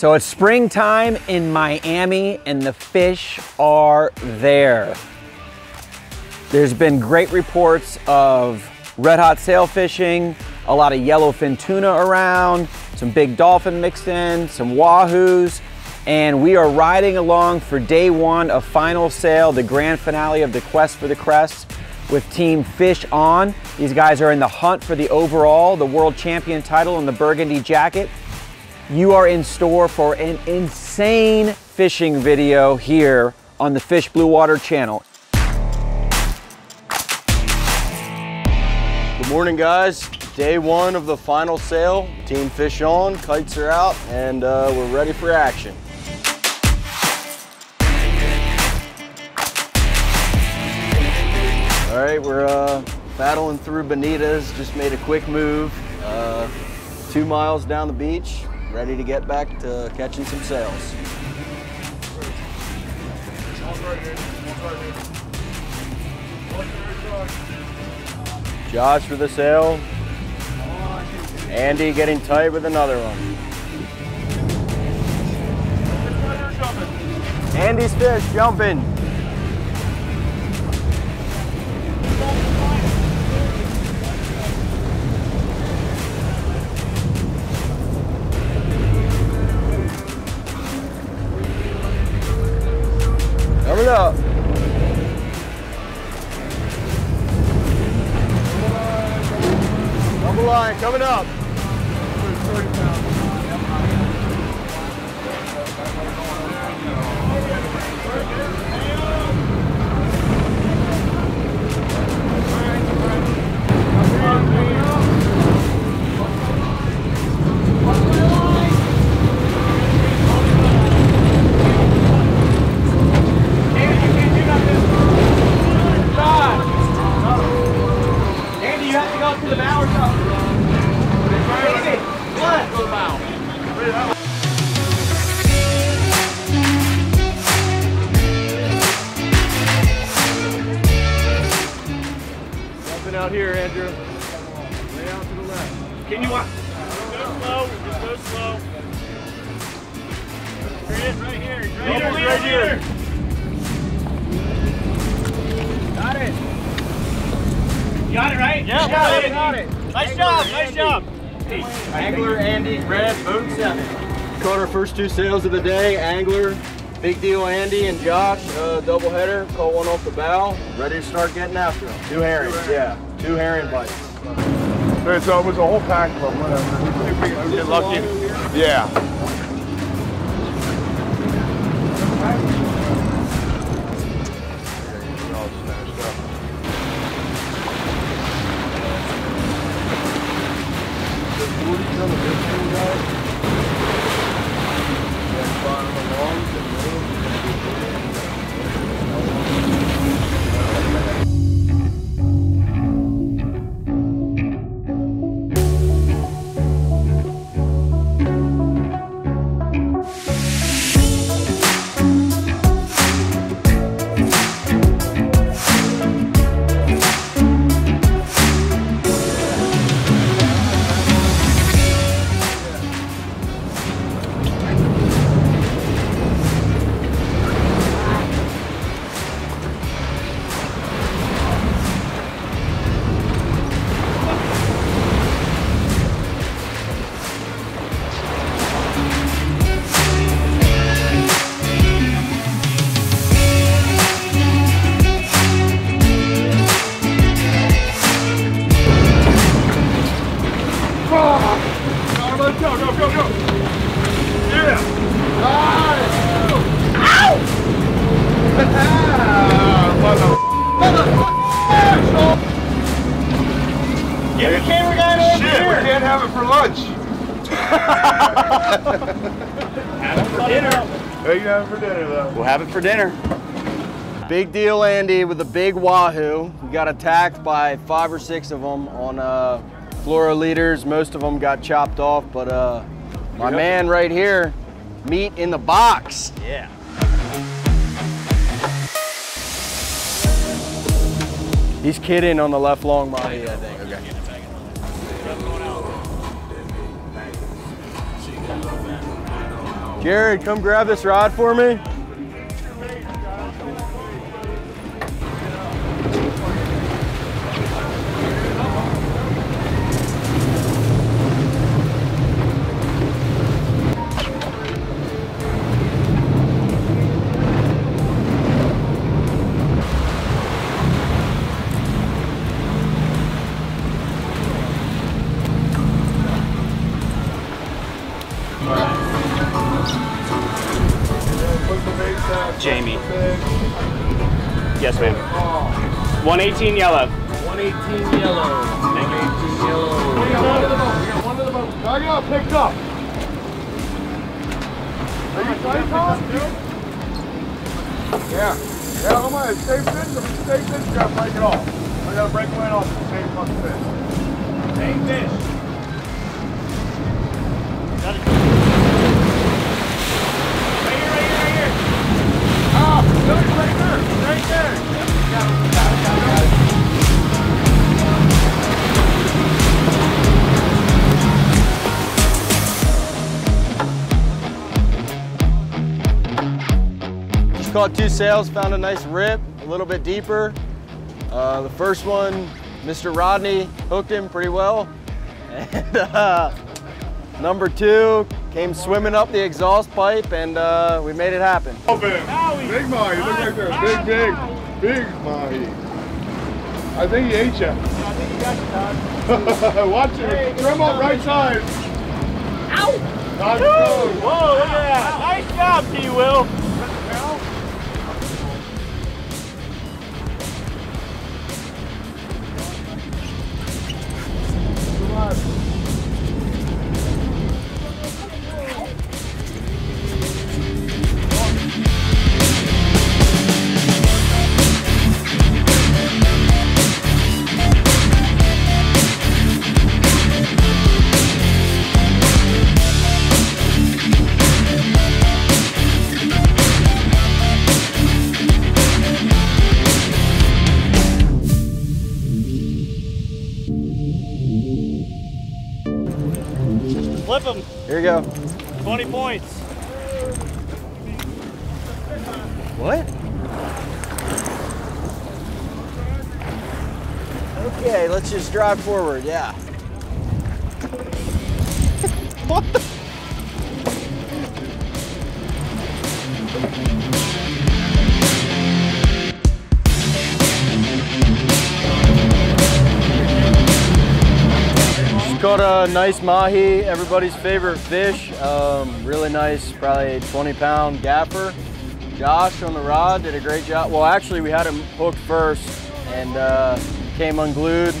So it's springtime in Miami and the fish are there. There's been great reports of red hot sail fishing, a lot of yellowfin tuna around, some big dolphin mixed in, some wahoos, and we are riding along for day one of final sail, the grand finale of the Quest for the Crest with Team Fish On. These guys are in the hunt for the overall, the world champion title in the burgundy jacket you are in store for an insane fishing video here on the Fish Blue Water channel. Good morning guys. Day one of the final sail. Team Fish on, kites are out, and uh, we're ready for action. All right, we're uh, battling through Bonitas. Just made a quick move. Uh, two miles down the beach ready to get back to catching some sails. Josh for the sail. Andy getting tight with another one. Andy's fish jumping. Up. Double line coming up. Andy, Andrew. Way out to the left. Can you walk? Go slow. Just go slow. There it is, right here. Right here, right here. Got it. You got it, right? Yeah, got, got it. it, got it. Nice job, nice job. Angler Andy, red, boat seven. Caught our first two sails of the day. Angler, Big Deal Andy and Josh, uh, double header. Caught one off the bow. Ready to start getting after them. Two herrings, yeah. Two herring bites. So it was a whole pack of them, whatever. Get lucky. Yeah. Hey, you have it for dinner, though. We'll have it for dinner. Big deal, Andy, with a big wahoo. We got attacked by five or six of them on uh, fluoroliters. Most of them got chopped off, but uh, my man right here, meat in the box. Yeah. He's kidding on the left long body, I think. Okay. Jared, come grab this rod for me. Jamie. Yes, ma'am. 118 yellow. 118 yellow. Thank you. I got picked up. Are you tight, Tom? Yeah. Yeah, I'm on. Stay fish. If it's stay fish, you gotta break it off. I gotta break mine off the same fucking fish. Same fish. Right here, right here, right here. Ah, look, right there. Right there. Just caught two sails, found a nice rip, a little bit deeper. Uh, the first one, Mr. Rodney hooked him pretty well. And uh, number two came swimming up the exhaust pipe and uh, we made it happen. Open. Big Mahi. Look right there. Big, big, big Mahi. I think he ate you. I think he got you, Todd. Watch it. Trim up right side. Ow! Todd, go. Whoa, look at that. Nice job, T. you go. 20 points. What? Okay, let's just drive forward, yeah. what caught a nice mahi, everybody's favorite fish. Um, really nice, probably a 20 pound gaffer. Josh on the rod did a great job. Well, actually, we had him hooked first and uh, came unglued.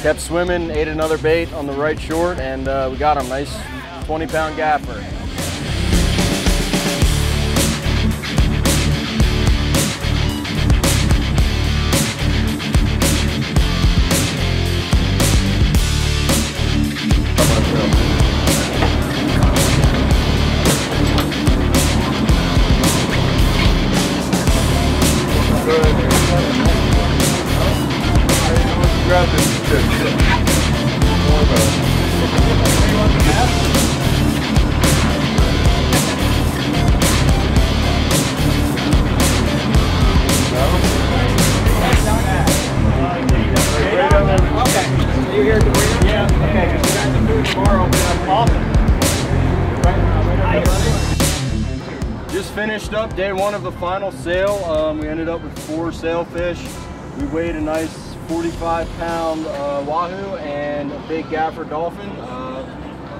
Kept swimming, ate another bait on the right short, and uh, we got him. Nice 20 pound gaffer. Finished up day one of the final sail. Um, we ended up with four sailfish. We weighed a nice 45 pound uh, wahoo and a big gaffer dolphin. Uh,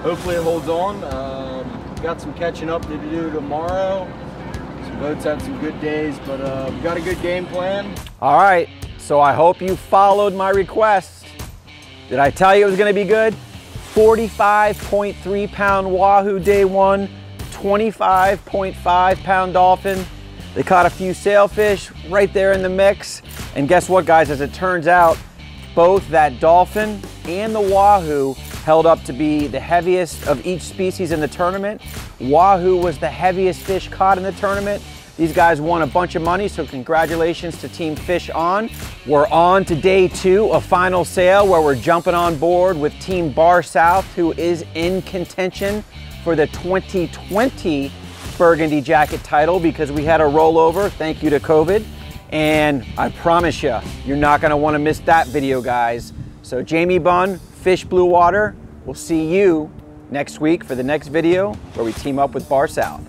hopefully it holds on. Um, got some catching up to do tomorrow. Some boats had some good days, but uh, we got a good game plan. All right, so I hope you followed my request. Did I tell you it was gonna be good? 45.3 pound wahoo day one, 25.5 pound dolphin. They caught a few sailfish right there in the mix. And guess what, guys? As it turns out, both that dolphin and the wahoo held up to be the heaviest of each species in the tournament. Wahoo was the heaviest fish caught in the tournament. These guys won a bunch of money, so congratulations to Team Fish On. We're on to day two of final sail where we're jumping on board with Team Bar South, who is in contention for the 2020 Burgundy Jacket title because we had a rollover, thank you to COVID. And I promise you, you're not gonna wanna miss that video, guys. So Jamie Bunn, Fish Blue Water, we'll see you next week for the next video where we team up with Bar South.